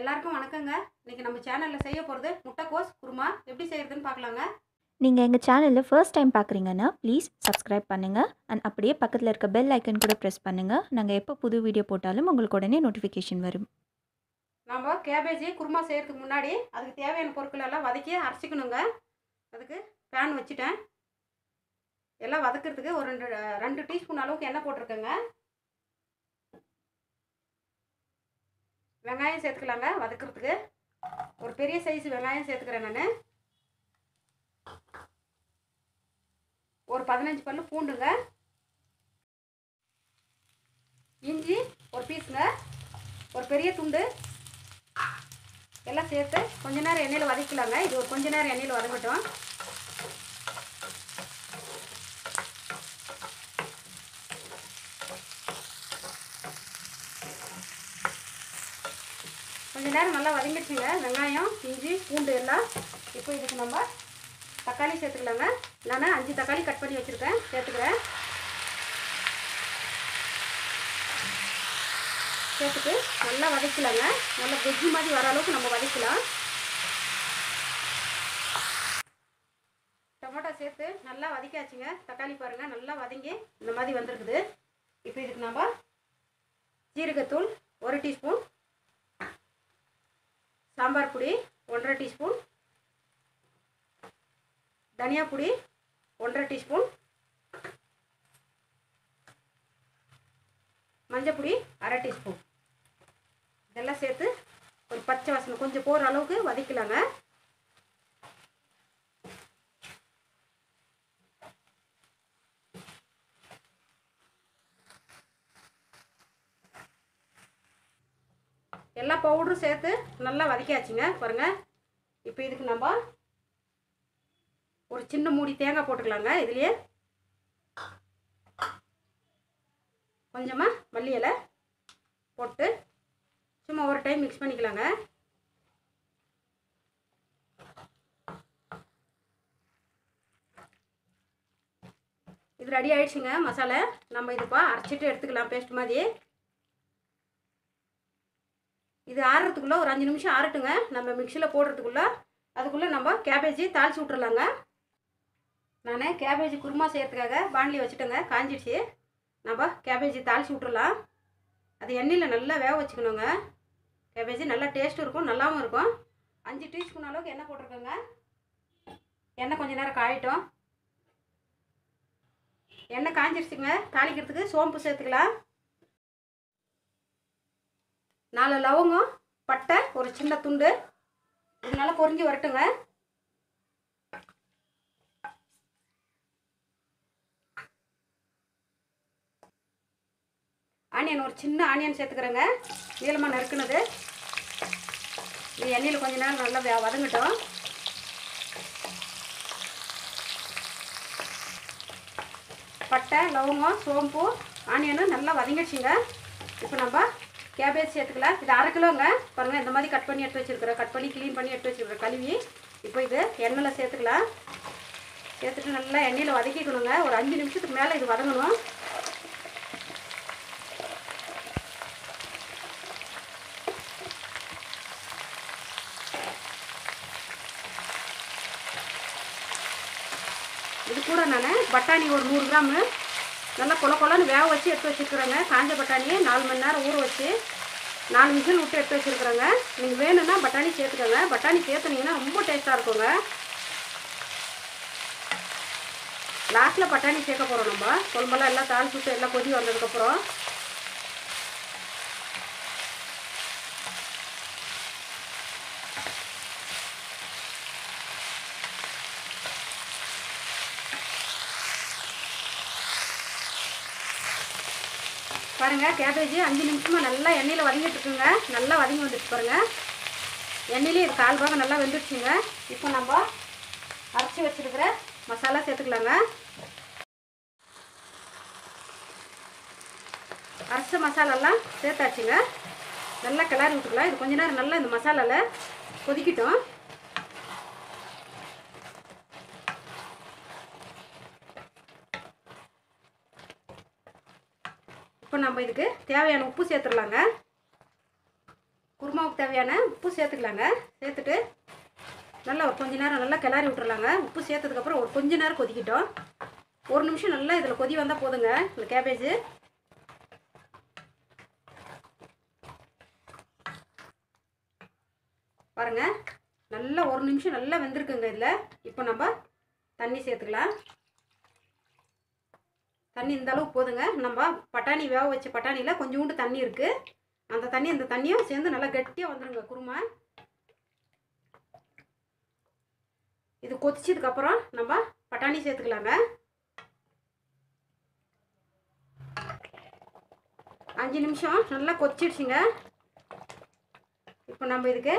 எல்லாருக்கும் வணக்கங்க. இன்னைக்கு நம்ம சேனலில் செய்ய போகிறது முட்டைக்கோஸ் குருமா. எப்படி செய்யறதுன்னு பார்க்கலாங்க. நீங்கள் எங்கள் சேனலில் ஃபர்ஸ்ட் டைம் பார்க்குறீங்கன்னா ப்ளீஸ் சப்ஸ்கிரைப் பண்ணுங்கள் அண்ட் அப்படியே பக்கத்தில் இருக்க பெல் ஐக்கன் கூட ப்ரெஸ் பண்ணுங்கள் நாங்கள் எப்போ புது வீடியோ போட்டாலும் உங்களுக்கு உடனே நோட்டிஃபிகேஷன் வரும். நம்ம கேபேஜி குருமா செய்யறதுக்கு முன்னாடி அதுக்கு தேவையான பொருட்கள் எல்லாம் வதக்கி அரைச்சிக்கணுங்க. அதுக்கு பேன் வச்சுட்டேன். எல்லாம் வதக்கிறதுக்கு ஒரு ரெண்டு ரெண்டு டீஸ்பூன் அளவுக்கு எண்ணெய் போட்டிருக்கேங்க. வெங்காயம் சேர்த்துக்கலாங்க வதக்கிறதுக்கு. ஒரு பெரிய சைஸ் வெங்காயம் சேர்த்துக்கிறேன் நான். ஒரு பதினஞ்சு பல்லு பூண்டுங்க. இஞ்சி ஒரு பீஸுங்க ஒரு பெரிய துண்டு. எல்லாம் சேர்த்து கொஞ்ச நேரம் எண்ணெயில் வதக்கலாங்க. இது ஒரு கொஞ்ச நேரம் எண்ணெயில் வதக்கட்டும் கொஞ்ச நேரம் நல்லா வதங்கிடுச்சுங்க. வெங்காயம் இஞ்சி பூண்டு எல்லாம் இப்போ இதுக்கு நம்ம தக்காளி சேர்த்துக்கலாங்க. நான் அஞ்சு தக்காளி கட் பண்ணி வச்சுருக்கேன். சேர்த்துக்கிறேன். சேர்த்துட்டு நல்லா வதக்கலாங்க. நல்லா வெஜ்ஜி மாதிரி வர அளவுக்கு நம்ம வதக்கலாம். டொமேட்டோ சேர்த்து நல்லா வதக்காச்சுங்க தக்காளி பாருங்கள் நல்லா வதங்கி இந்த மாதிரி வந்திருக்குது. இப்போ இதுக்கு நம்ம ஜீரகத்தூள் ஒரு டீஸ்பூன் சாம்பார் பொடி ஒன்றரை டீஸ்பூன் தனியா பொடி ஒன்றரை டீஸ்பூன் மஞ்சப்பொடி அரை டீஸ்பூன். இதெல்லாம் சேர்த்து ஒரு பச்சை வாசனை கொஞ்சம் போகிற அளவுக்கு வதக்கலாங்க. பவுடரும் சேர்த்து நல்லா வதக்கியாச்சுங்க பாருங்க. இப்போ இதுக்கு நம்ம ஒரு சின்ன மூடி தேங்காய் போட்டுக்கலாங்க இதுலேயே. கொஞ்சமாக மல்லி இலை போட்டு சும்மா ஒரு டைம் மிக்ஸ் பண்ணிக்கலாங்க. இது ரெடி ஆயிடுச்சுங்க மசாலா. நம்ம இதுப்பா அரைச்சிட்டு எடுத்துக்கலாம் பேஸ்ட் மாதிரி. இது ஆறுறதுக்குள்ளே ஒரு அஞ்சு நிமிஷம் ஆறட்டுங்க. நம்ம மிக்சியில் போடுறதுக்குள்ளே அதுக்குள்ளே நம்ம கேபேஜி தாளிச்சு விட்றலாங்க நான் கேபேஜ் குருமா செய்கிறதுக்காக பாண்டிலி வச்சுட்டேங்க. காஞ்சிடுச்சு. நம்ம கேபேஜி தாளிச்சு விட்றலாம் அது எண்ணெயில் நல்லா வேக வச்சுக்கணுங்க. கேபேஜி நல்லா டேஸ்ட்டும் இருக்கும் நல்லாவும் இருக்கும். அஞ்சு டீஸ்பூன் அளவுக்கு எண்ணெய் போட்டிருக்கோங்க. எண்ணெய் கொஞ்சம் நேரம் காயிட்டோம். எண்ணெய் காஞ்சிருச்சுங்க. தாளிக்கிறதுக்கு சோம்பு சேர்த்துக்கலாம். நாலு லவங்கம் பட்டை ஒரு சின்ன துண்டு. இதனால பொறிஞ்சு வரட்டுங்க. ஆனியன் ஒரு சின்ன ஆனியன் சேர்த்துக்கிறேங்க. நீளமாக நறுக்குனது. இது எண்ணெயில் கொஞ்ச நேரம் நல்லா வதங்கட்டும். பட்டை லவங்கம் சோம்பு ஆனியனும் நல்லா வதங்கிடுச்சிங்க. இப்போ நம்ம கேபேஜ் சேர்த்துக்கலாம் இது அரை கிலோங்க. பாருங்கள் இந்த மாதிரி கட் பண்ணி எடுத்து வச்சுருக்கிறேன். கட் பண்ணி க்ளீன் பண்ணி எடுத்து வச்சுருக்கிறேன். கழுவி. இப்போ இது எண்ணெயில் சேர்த்துக்கலாம் சேர்த்துட்டு நல்லா எண்ணெயில் வதக்கிக்கணுங்க. ஒரு அஞ்சு நிமிஷத்துக்கு மேலே இது வதங்கணும். இது கூட நான் பட்டாணி ஒரு நூறு கிராமு. நல்லா கொல கொலன்னு வேக வச்சு எடுத்து வச்சுருக்குறேங்க. காஞ்ச பட்டாணி நாலு மணி நேரம் ஊற வச்சு நாலு விசில் விட்டு எடுத்து வச்சுருக்குறேங்க. நீங்கள் வேணும்னா பட்டாணி சேர்த்துக்கோங்க. பட்டாணி சேர்த்துனீங்கன்னா ரொம்ப டேஸ்ட்டாக இருக்குங்க. லாஸ்ட்டில் பட்டாணி சேர்க்க போகிறோம் நம்ம. கொழம்பெல்லாம் எல்லாம் தாளிச்சு விட்டு எல்லாம் கொதி வந்ததுக்கப்புறம் பாருங்கள் கேபேஜ் அஞ்சு நிமிஷமாக நல்லா எண்ணெயில் வதங்கிட்டுருக்குங்க நல்லா வதங்கி வந்துட்டு பாருங்கள் எண்ணெயிலே இது கால் பாகம் நல்லா வெந்துடுச்சுங்க இப்போ நம்ம அரைச்சி வச்சுருக்கிற மசாலா சேர்த்துக்கலாங்க. அரைச்ச மசாலாலாம் சேர்த்தாச்சுங்க. நல்லா கிளறி விட்டுக்கலாம். இது கொஞ்ச நேரம் நல்லா இந்த மசாலாவில் கொதிக்கட்டும் இப்போ நம்ம இதுக்கு தேவையான உப்பு சேர்த்துடலாங்க. குருமாவுக்கு தேவையான உப்பு சேர்த்துக்கலாங்க. சேர்த்துட்டு நல்லா ஒரு கொஞ்ச நேரம் நல்லா கிளறி விட்டுறலாங்க. உப்பு சேர்த்ததுக்கப்புறம் ஒரு கொஞ்ச நேரம் கொதிக்கிட்டோம். ஒரு நிமிஷம் நல்லா இதில் கொதி வந்தால் போதுங்க இந்த கேபேஜு. பாருங்க நல்லா ஒரு நிமிஷம் நல்லா வெந்திருக்குங்க இதில். இப்போ நம்ம தண்ணி சேர்த்துக்கலாம். தண்ணி இந்த அளவுக்கு போதுங்க. நம்ம பட்டாணி வேக வச்ச பட்டாணியில் கொஞ்சோண்டு தண்ணி இருக்குது அந்த தண்ணி அந்த தண்ணியும் சேர்ந்து நல்லா கெட்டியாக வந்துடுங்க குருமா. இது கொதிச்சதுக்கப்புறம் நம்ம பட்டாணி சேர்த்துக்கலாங்க. அஞ்சு நிமிஷம் நல்லா கொதிச்சிடுச்சுங்க. இப்போ நம்ம இதுக்கு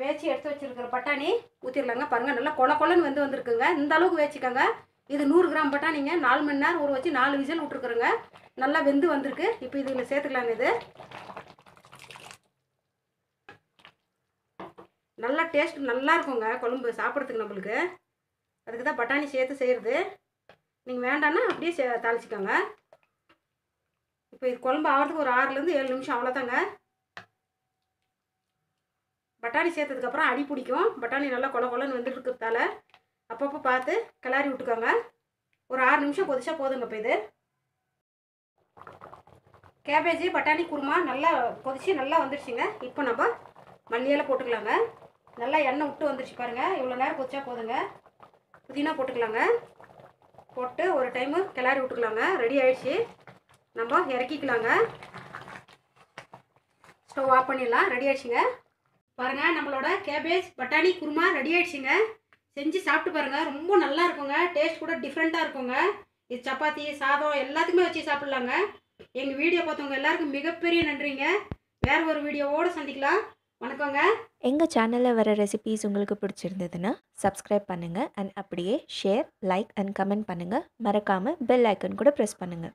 வேச்சி எடுத்து வச்சிருக்கிற பட்டாணி ஊற்றிடலாங்க பாருங்கள் நல்லா கொல கொலன்னு வந்து வந்திருக்குங்க. இந்த அளவுக்கு வேச்சிக்கோங்க. இது நூறு கிராம் பட்டாணிங்க நாலு மணி நேரம் ஊற வச்சு நாலு விசில் விட்ருக்குறோங்க நல்லா வெந்து வந்திருக்கு. இப்போ இதில் சேர்த்துக்கலாங்க இது. நல்லா டேஸ்ட் நல்லா இருக்குங்க குழம்பு சாப்பிட்றதுக்கு நம்மளுக்கு. அதுக்கு தான் பட்டாணி சேர்த்து செய்கிறது நீங்கள் வேண்டான்னா அப்படியே சே தாளிச்சிக்கோங்க. இப்போ இது குழம்பு ஆகிறதுக்கு ஒரு ஆறுலேருந்து ஏழு நிமிஷம் அவ்வளோதாங்க. பட்டாணி சேர்த்ததுக்கப்புறம் அடி பிடிக்கும். பட்டாணி நல்லா கொல கொலன்னு வந்துட்டு இருக்கிறதால அப்பப்போ பார்த்து கிளாரி விட்டுக்கோங்க. ஒரு ஆறு நிமிஷம் கொதிச்சா போதுங்க இப்போ இது. கேபேஜ் பட்டாணி குருமா நல்லா கொதிச்சு நல்லா வந்துடுச்சுங்க இப்போ நம்ம மல்லியெல்லாம் போட்டுக்கலாங்க. நல்லா எண்ணெய் விட்டு வந்துடுச்சு பாருங்கள் இவ்வளோ நேரம் கொதிச்சா போதுங்க. புதினா போட்டுக்கலாங்க. போட்டு ஒரு டைமு கிளறி விட்டுக்கலாங்க. ரெடி ஆயிடுச்சு. நம்ம இறக்கிக்கலாங்க. ஸ்டவ் ஆஃப் பண்ணிடலாம். ரெடி ஆயிடுச்சுங்க. பாருங்கள் நம்மளோட கேபேஜ் பட்டாணி குருமா ரெடி ஆயிடுச்சுங்க. செஞ்சு சாப்பிட்டு பாருங்கள் ரொம்ப நல்லா இருக்குங்க. டேஸ்ட் கூட டிஃப்ரெண்ட்டாக இருக்குங்க. இது சப்பாத்தி சாதம் எல்லாத்துக்குமே வச்சு சாப்பிட்லாங்க. எங்கள் வீடியோ பார்த்தவங்க எல்லாருக்கும் மிகப்பெரிய நன்றிங்க. வேறு ஒரு வீடியோவோடு சந்திக்கலாம். வணக்கங்க. எங்கள் சேனலில் வர ரெசிபீஸ் உங்களுக்கு பிடிச்சிருந்ததுன்னா சப்ஸ்கிரைப் பண்ணுங்கள் அண்ட் அப்படியே ஷேர் லைக் அண்ட் கமெண்ட் பண்ணுங்கள் மறக்காமல் பெல் ஐக்கன் கூட ப்ரெஸ் பண்ணுங்கள்